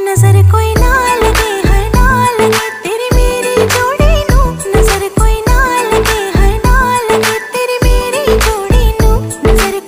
नज़र कोई ना